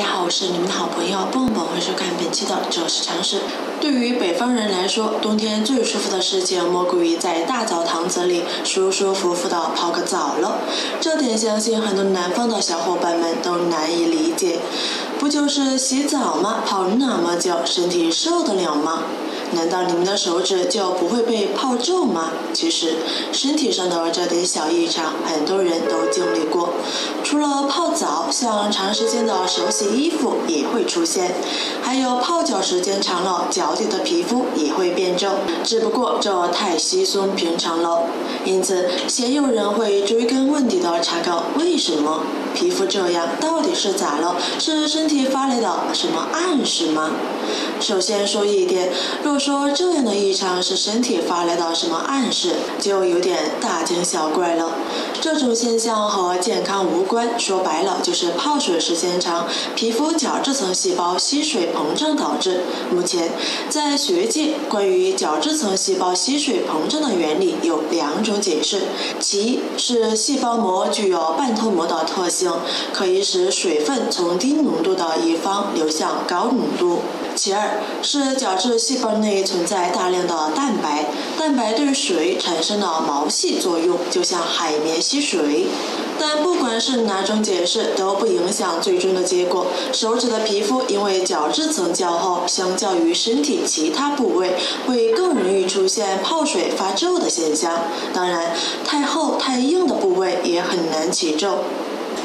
大家好，我是你们的好朋友蹦蹦，欢迎收看本期的这是常识。对于北方人来说，冬天最舒服的事情莫过于在大澡堂子里舒舒服服的泡个澡了。这点相信很多南方的小伙伴们都难以理解。不就是洗澡吗？泡那么久，身体受得了吗？难道你们的手指就不会被泡皱吗？其实，身体上的这点小异常，很多人都经历过。除了泡澡，像长时间的手洗衣服也会出现，还有泡脚时间长了，脚底的皮肤也会变皱。只不过这太稀松平常了，因此鲜有人会追根问底的查个为什么皮肤这样，到底是咋了？是身体发来的什么暗示吗？首先说一点，若说这样的异常是身体发来的什么暗示，就有点大惊小怪了。这种现象和健康无关，说白了就是泡水时间长，皮肤角质层细胞吸水膨胀导致。目前在学界关于角质层细胞吸水膨胀的原理有两种解释：其一是细胞膜具有半透膜的特性，可以使水分从低浓度的一方流向高浓度。其二是角质细胞内存在大量的蛋白，蛋白对水产生了毛细作用，就像海绵吸水。但不管是哪种解释，都不影响最终的结果。手指的皮肤因为角质层较厚，相较于身体其他部位，会更容易出现泡水发皱的现象。当然，太厚太硬的部位也很难起皱。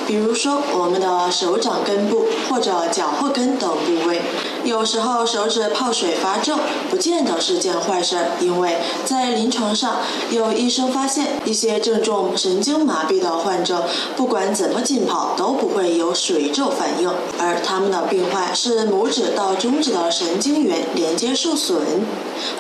比如说我们的手掌根部或者脚后跟等部位，有时候手指泡水发皱，不见得是件坏事，因为在临床上，有医生发现一些症状神经麻痹的患者，不管怎么浸泡都不会有水皱反应，而他们的病患是拇指到中指的神经元连接受损。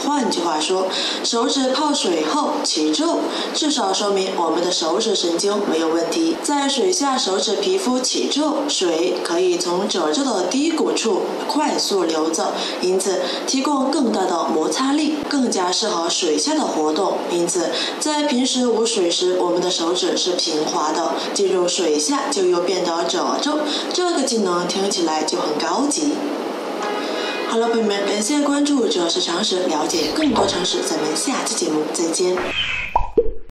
换句话说，手指泡水后起皱，至少说明我们的手指神经没有问题。在水下手指皮肤起皱，水可以从褶皱的低谷处快速速流走，因此提供更大的摩擦力，更加适合水下的活动。因此，在平时无水时，我们的手指是平滑的；进入水下，就又变得褶皱。这个技能听起来就很高级。好了，朋友们，感谢关注，这是常识，了解更多常识，咱们下期节目再见。